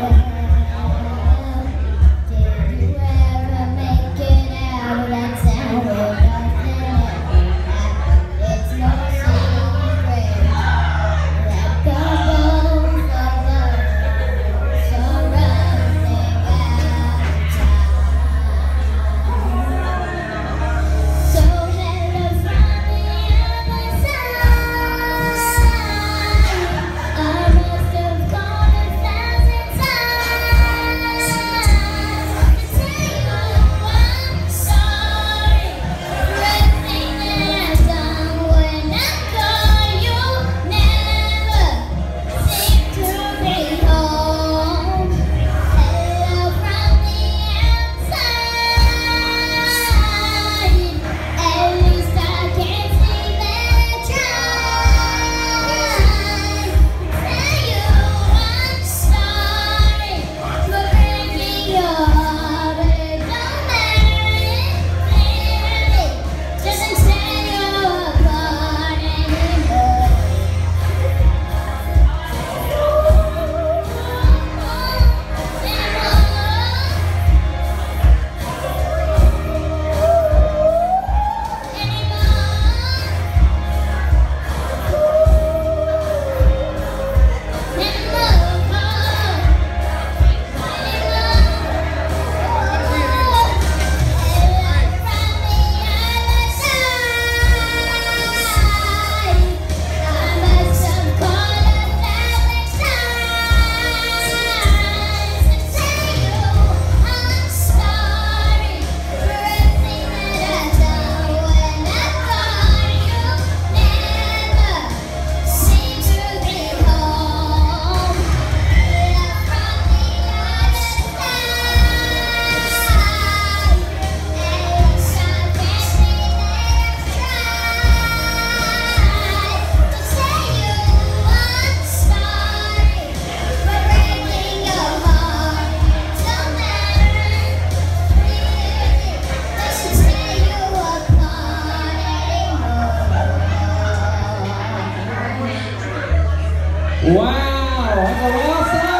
Amen. Wow, that's awesome!